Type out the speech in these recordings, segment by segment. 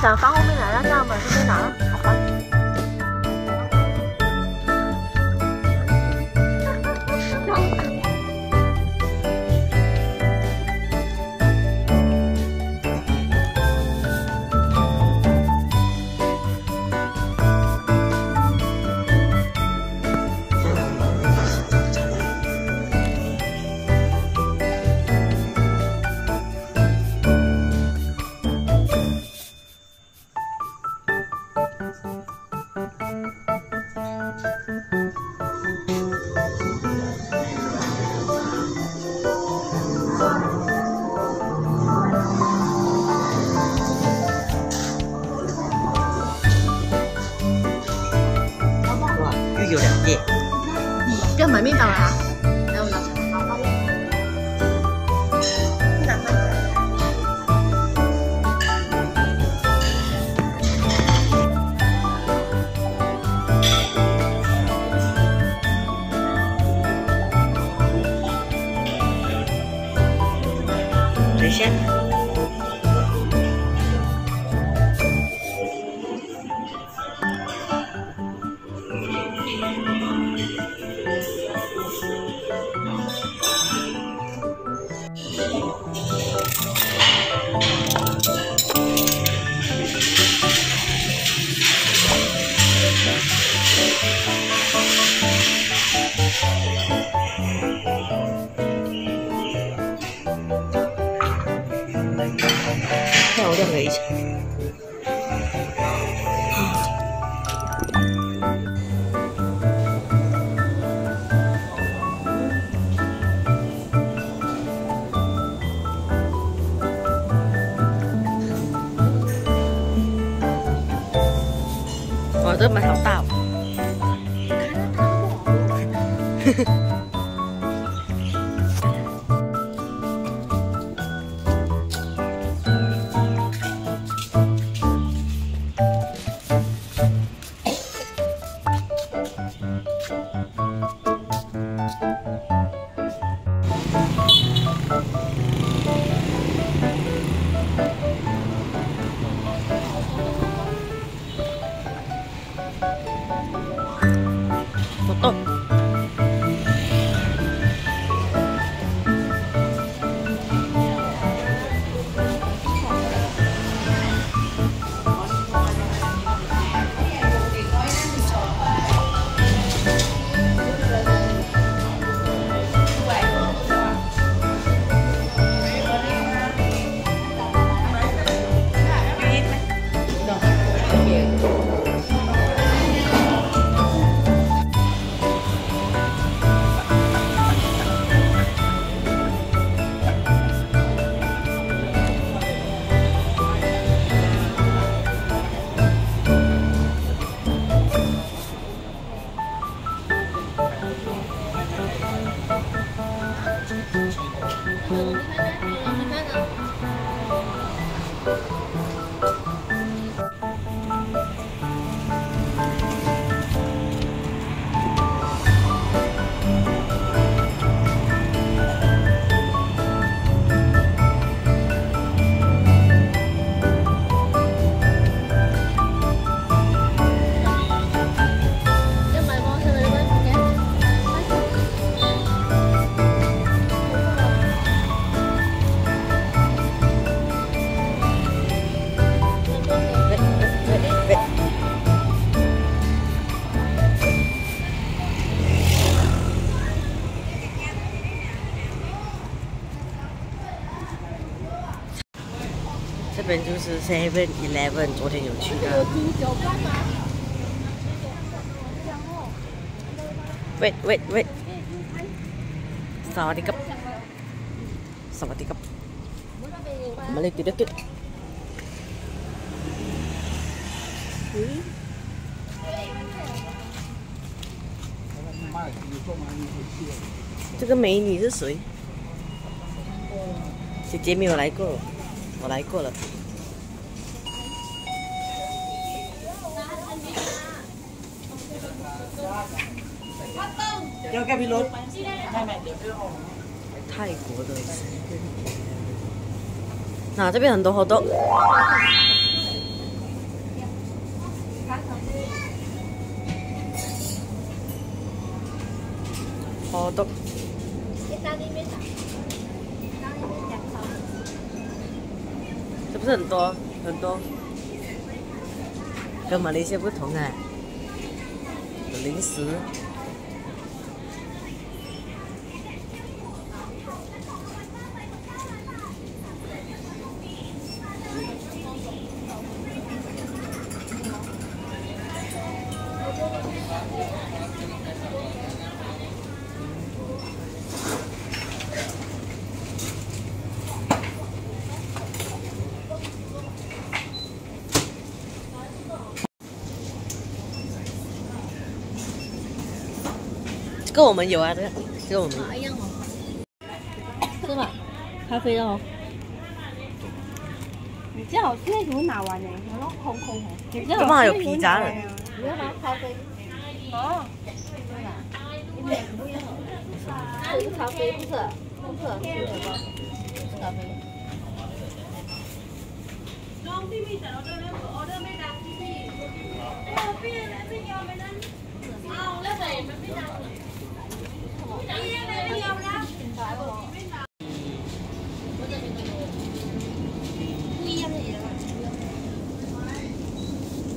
想发后面来了，这样嘛，这边拿 Seven Eleven，昨天有去啊。Wait, wait, wait。扫地哥，扫，来对对对。这个美女是谁？姐姐没有来过，我来过了。泰国的。那、这边很多好多。好多。是不是很多很多？跟马来西亚不同哎、有零食。这个我们有啊，这个这个我们。是吧？咖啡哦。你知頭先你做乜拿完嚟？係咯，空空空。然之咁啊有皮渣的你要拿咖啡？哦，这是咖啡，不是？不是，是什么？是咖啡。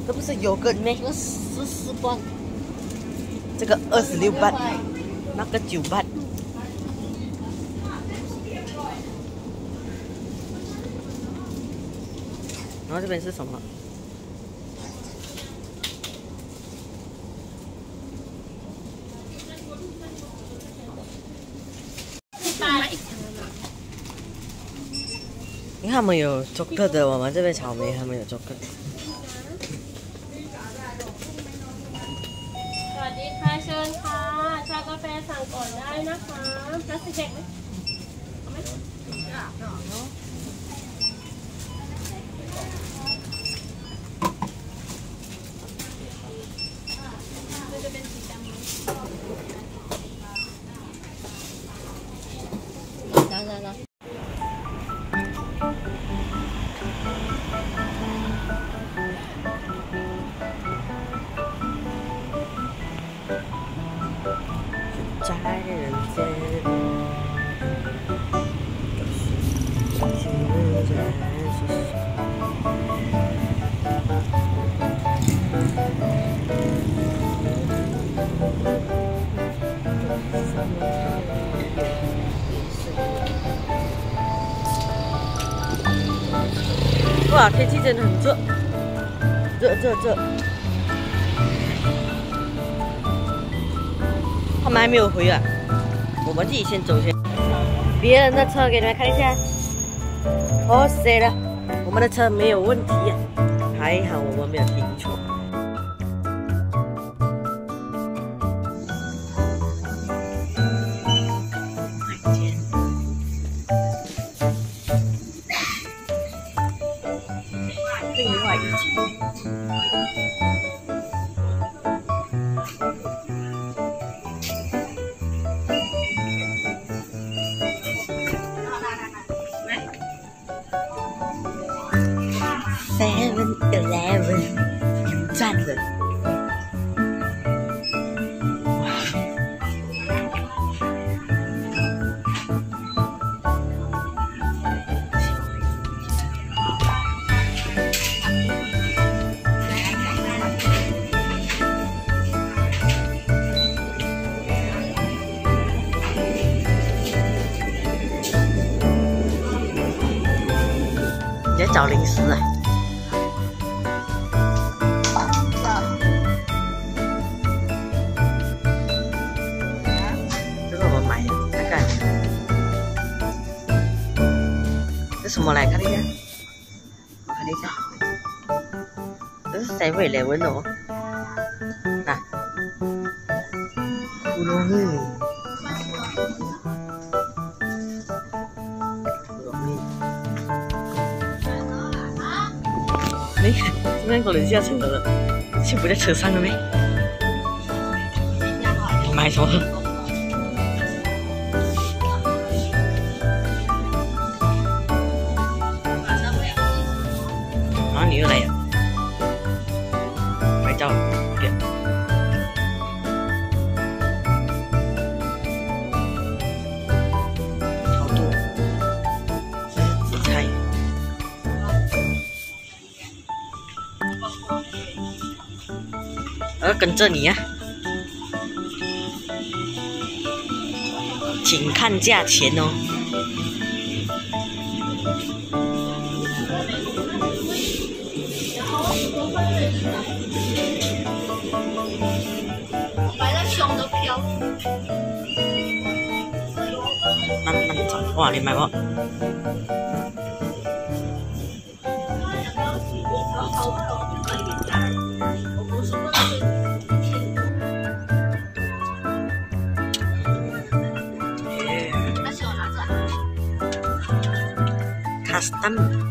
这不是有个咩？这个十四罐，这个二十六 bat，那个九 bat。然后这边是什么？你看他们有做个的，我们这边草莓他们有做个。 สั่งก่อนได้นะคะพลาสติกไหม 在人间，哇，天气真的很热，热热热。他们还没有回来，我们自己先走先。别人的车给你们看一下，哦，塞了，我们的车没有问题啊、还好我们没有停错。你在找零食啊？这是我们买的，看看。这什么来？看一下，我看一下。这是 Seven Eleven 哦。啊，咕噜米，没，这边有人下车了，是不在车上了没？买什么？要跟着你啊！请看价钱哦。买了熊的票，慢慢找，哇，你买不？那